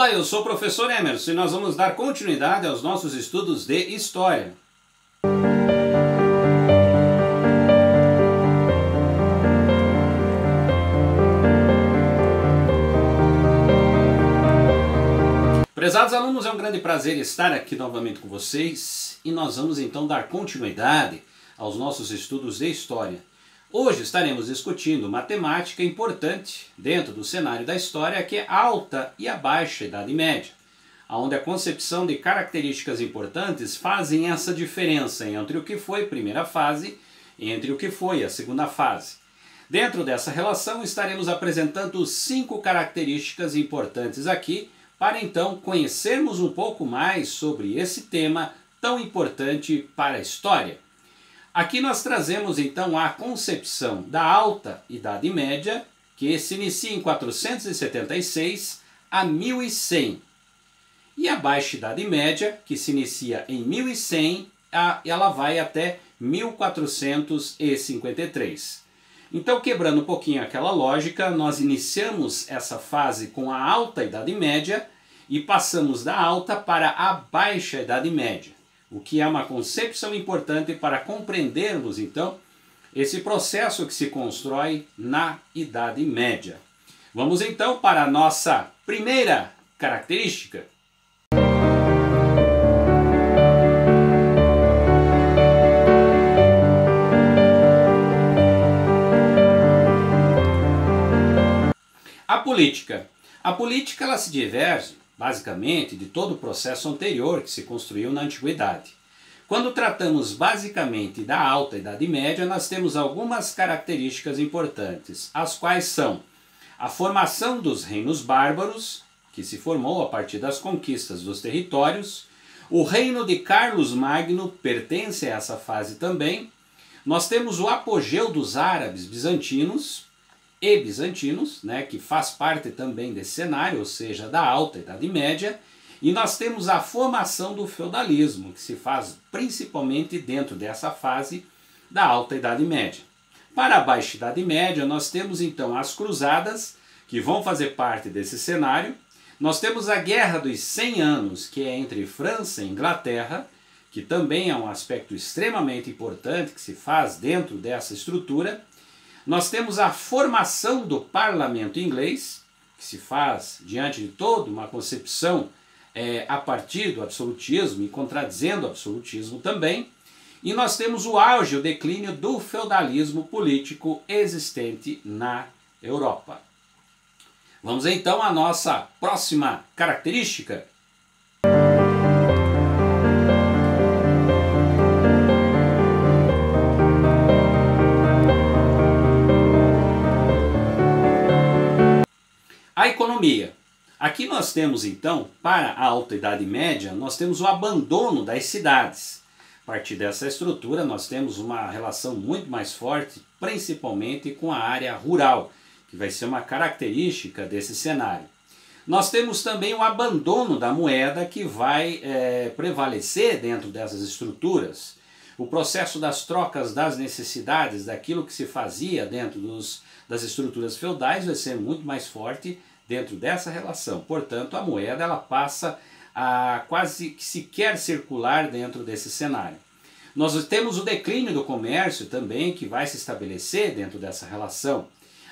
Olá, eu sou o professor Emerson e nós vamos dar continuidade aos nossos estudos de História. Prezados alunos, é um grande prazer estar aqui novamente com vocês e nós vamos então dar continuidade aos nossos estudos de História. Hoje estaremos discutindo uma temática importante dentro do cenário da história que é a alta e a baixa Idade Média, onde a concepção de características importantes fazem essa diferença entre o que foi primeira fase e entre o que foi a segunda fase. Dentro dessa relação estaremos apresentando cinco características importantes aqui para então conhecermos um pouco mais sobre esse tema tão importante para a história. Aqui nós trazemos então a concepção da Alta Idade Média, que se inicia em 476 a 1100. E a Baixa Idade Média, que se inicia em 1100, ela vai até 1453. Então, quebrando um pouquinho aquela lógica, nós iniciamos essa fase com a Alta Idade Média e passamos da Alta para a Baixa Idade Média o que é uma concepção importante para compreendermos então esse processo que se constrói na Idade Média. Vamos então para a nossa primeira característica. A política. A política ela se diverge basicamente, de todo o processo anterior que se construiu na Antiguidade. Quando tratamos basicamente da Alta Idade Média, nós temos algumas características importantes, as quais são a formação dos reinos bárbaros, que se formou a partir das conquistas dos territórios, o reino de Carlos Magno pertence a essa fase também. Nós temos o apogeu dos árabes bizantinos, e bizantinos, né, que faz parte também desse cenário, ou seja, da Alta Idade Média, e nós temos a formação do feudalismo, que se faz principalmente dentro dessa fase da Alta Idade Média. Para a Baixa Idade Média, nós temos então as Cruzadas, que vão fazer parte desse cenário. Nós temos a Guerra dos 100 Anos, que é entre França e Inglaterra, que também é um aspecto extremamente importante que se faz dentro dessa estrutura. Nós temos a formação do parlamento inglês, que se faz diante de toda uma concepção é, a partir do absolutismo e contradizendo o absolutismo também. E nós temos o auge, o declínio do feudalismo político existente na Europa. Vamos então à nossa próxima característica, A economia. Aqui nós temos então, para a Alta Idade Média, nós temos o abandono das cidades. A partir dessa estrutura, nós temos uma relação muito mais forte, principalmente com a área rural, que vai ser uma característica desse cenário. Nós temos também o abandono da moeda que vai é, prevalecer dentro dessas estruturas. O processo das trocas das necessidades, daquilo que se fazia dentro dos, das estruturas feudais, vai ser muito mais forte dentro dessa relação. Portanto, a moeda ela passa a quase que sequer circular dentro desse cenário. Nós temos o declínio do comércio também que vai se estabelecer dentro dessa relação.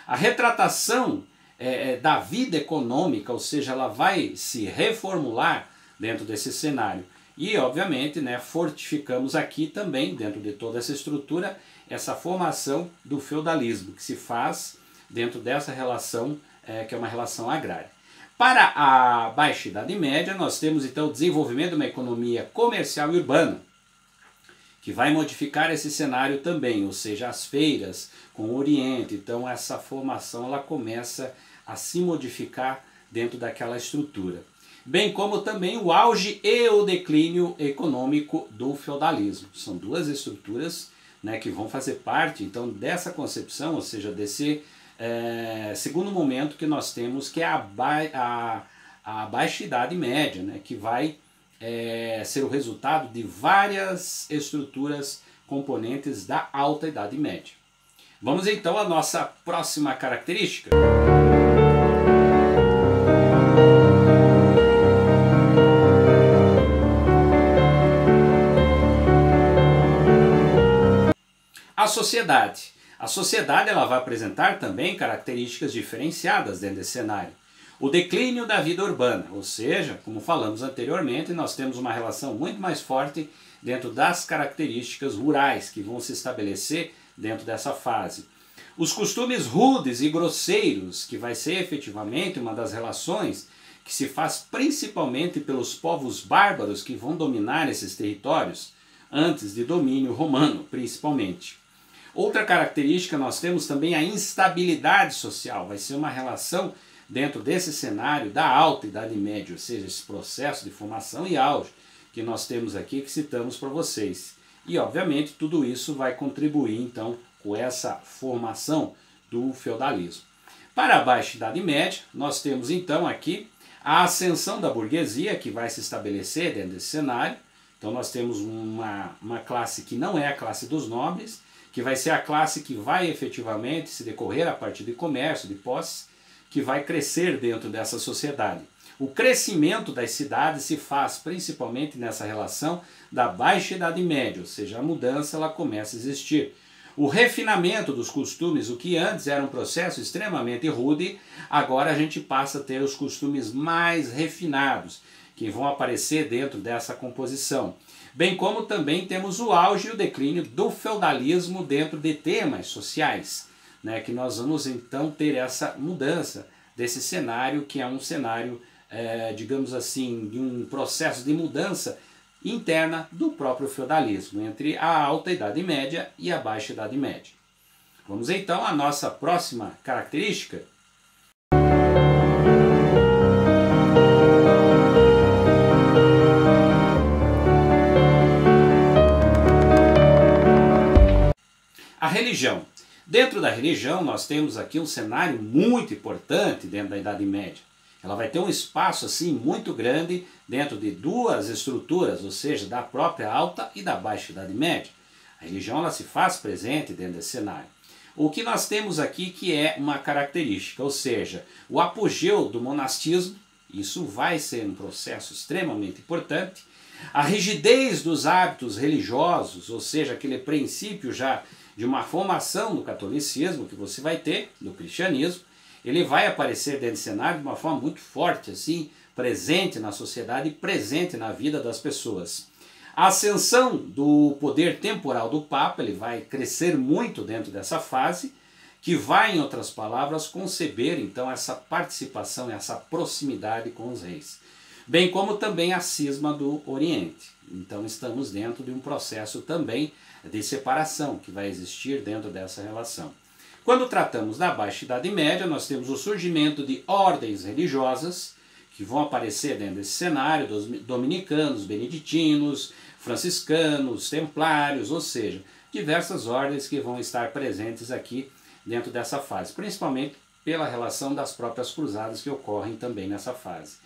A retratação é, é da vida econômica, ou seja, ela vai se reformular dentro desse cenário. E, obviamente, né, fortificamos aqui também, dentro de toda essa estrutura, essa formação do feudalismo, que se faz dentro dessa relação é, que é uma relação agrária. Para a Baixa Idade Média, nós temos então o desenvolvimento de uma economia comercial e urbana, que vai modificar esse cenário também, ou seja, as feiras com o Oriente. Então, essa formação ela começa a se modificar dentro daquela estrutura. Bem como também o auge e o declínio econômico do feudalismo. São duas estruturas né, que vão fazer parte então dessa concepção, ou seja, desse é, segundo momento que nós temos, que é a, ba a, a baixa idade média, né, que vai é, ser o resultado de várias estruturas componentes da alta idade média. Vamos então à nossa próxima característica. A sociedade. A sociedade ela vai apresentar também características diferenciadas dentro desse cenário. O declínio da vida urbana, ou seja, como falamos anteriormente, nós temos uma relação muito mais forte dentro das características rurais que vão se estabelecer dentro dessa fase. Os costumes rudes e grosseiros, que vai ser efetivamente uma das relações que se faz principalmente pelos povos bárbaros que vão dominar esses territórios, antes de domínio romano, principalmente. Outra característica nós temos também a instabilidade social, vai ser uma relação dentro desse cenário da alta Idade Média, ou seja, esse processo de formação e auge que nós temos aqui que citamos para vocês. E obviamente tudo isso vai contribuir então com essa formação do feudalismo. Para a Baixa Idade Média, nós temos então aqui a ascensão da burguesia que vai se estabelecer dentro desse cenário. Então nós temos uma, uma classe que não é a classe dos nobres, que vai ser a classe que vai efetivamente se decorrer a partir de comércio, de posse, que vai crescer dentro dessa sociedade. O crescimento das cidades se faz principalmente nessa relação da baixa idade média, ou seja, a mudança ela começa a existir. O refinamento dos costumes, o que antes era um processo extremamente rude, agora a gente passa a ter os costumes mais refinados, que vão aparecer dentro dessa composição. Bem como também temos o auge e o declínio do feudalismo dentro de temas sociais, né, que nós vamos então ter essa mudança desse cenário, que é um cenário, é, digamos assim, de um processo de mudança interna do próprio feudalismo, entre a alta Idade Média e a baixa Idade Média. Vamos então à nossa próxima característica. Religião. Dentro da religião, nós temos aqui um cenário muito importante dentro da Idade Média. Ela vai ter um espaço assim muito grande dentro de duas estruturas, ou seja, da própria alta e da baixa idade média. A religião ela se faz presente dentro desse cenário. O que nós temos aqui que é uma característica, ou seja, o apogeu do monastismo, isso vai ser um processo extremamente importante. A rigidez dos hábitos religiosos, ou seja, aquele princípio já de uma formação do catolicismo que você vai ter, do cristianismo, ele vai aparecer dentro do cenário de uma forma muito forte, assim, presente na sociedade e presente na vida das pessoas. A ascensão do poder temporal do Papa, ele vai crescer muito dentro dessa fase, que vai, em outras palavras, conceber então essa participação, essa proximidade com os reis. Bem como também a cisma do Oriente. Então estamos dentro de um processo também de separação que vai existir dentro dessa relação. Quando tratamos da Baixa Idade Média, nós temos o surgimento de ordens religiosas que vão aparecer dentro desse cenário, dos dominicanos, beneditinos, franciscanos, templários, ou seja, diversas ordens que vão estar presentes aqui dentro dessa fase, principalmente pela relação das próprias cruzadas que ocorrem também nessa fase.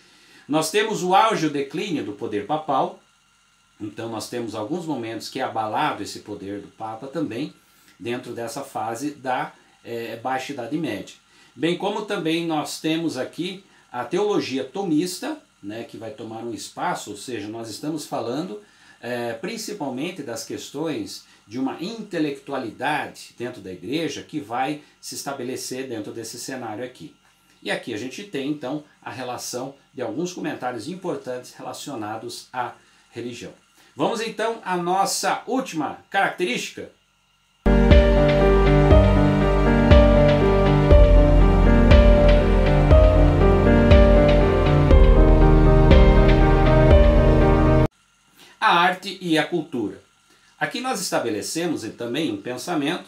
Nós temos o auge e o declínio do poder papal, então nós temos alguns momentos que é abalado esse poder do Papa também, dentro dessa fase da é, Baixa Idade Média. Bem como também nós temos aqui a teologia tomista, né, que vai tomar um espaço, ou seja, nós estamos falando é, principalmente das questões de uma intelectualidade dentro da igreja que vai se estabelecer dentro desse cenário aqui. E aqui a gente tem então a relação de alguns comentários importantes relacionados à religião. Vamos então à nossa última característica a arte e a cultura. Aqui nós estabelecemos também um pensamento,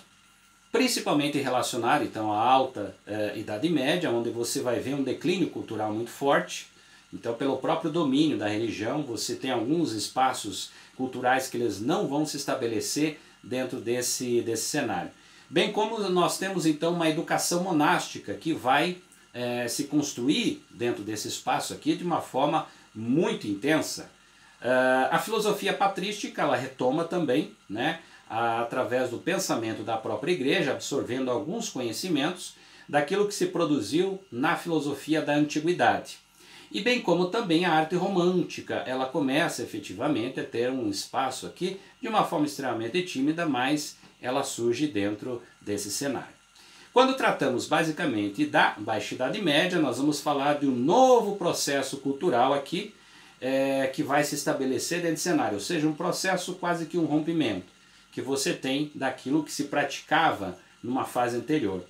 principalmente relacionado então à alta eh, Idade Média, onde você vai ver um declínio cultural muito forte. Então, pelo próprio domínio da religião, você tem alguns espaços culturais que eles não vão se estabelecer dentro desse, desse cenário. Bem como nós temos então uma educação monástica que vai eh, se construir dentro desse espaço aqui de uma forma muito intensa. Uh, a filosofia patrística ela retoma também, né, através do pensamento da própria igreja, absorvendo alguns conhecimentos daquilo que se produziu na filosofia da antiguidade. E bem como também a arte romântica, ela começa efetivamente a ter um espaço aqui de uma forma extremamente tímida, mas ela surge dentro desse cenário. Quando tratamos basicamente da Baixa Idade Média, nós vamos falar de um novo processo cultural aqui é, que vai se estabelecer dentro do cenário, ou seja, um processo quase que um rompimento que você tem daquilo que se praticava numa fase anterior.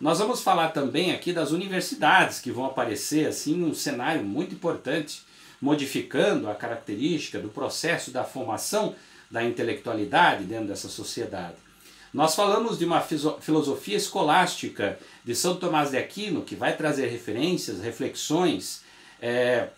Nós vamos falar também aqui das universidades que vão aparecer assim num cenário muito importante, modificando a característica do processo da formação da intelectualidade dentro dessa sociedade. Nós falamos de uma filosofia escolástica de São Tomás de Aquino, que vai trazer referências, reflexões, é,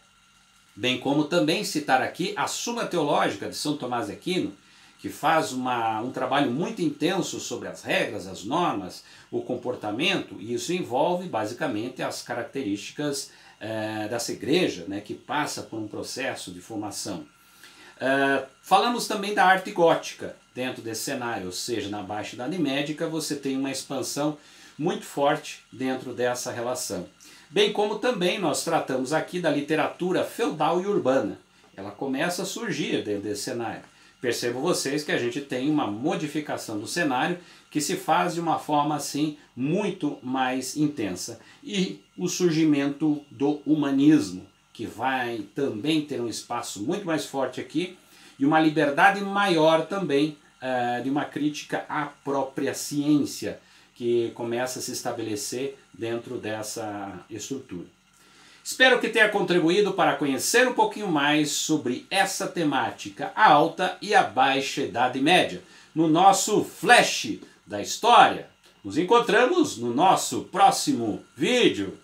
bem como também citar aqui a Suma Teológica de São Tomás de Aquino, que faz uma, um trabalho muito intenso sobre as regras, as normas, o comportamento, e isso envolve basicamente as características é, dessa igreja, né, que passa por um processo de formação. É, falamos também da arte gótica dentro desse cenário, ou seja, na Baixa Idade Média você tem uma expansão muito forte dentro dessa relação. Bem como também nós tratamos aqui da literatura feudal e urbana. Ela começa a surgir dentro desse cenário. Percebam vocês que a gente tem uma modificação do cenário que se faz de uma forma assim muito mais intensa. E o surgimento do humanismo, que vai também ter um espaço muito mais forte aqui e uma liberdade maior também uh, de uma crítica à própria ciência, que começa a se estabelecer dentro dessa estrutura. Espero que tenha contribuído para conhecer um pouquinho mais sobre essa temática, a alta e a baixa Idade Média, no nosso Flash da História. Nos encontramos no nosso próximo vídeo.